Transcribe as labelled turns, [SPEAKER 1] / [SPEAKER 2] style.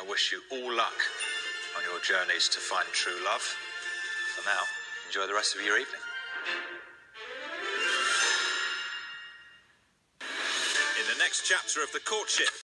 [SPEAKER 1] I wish you all luck on your journeys to find true love. For now, enjoy the rest of your evening.
[SPEAKER 2] In the next chapter of the courtship,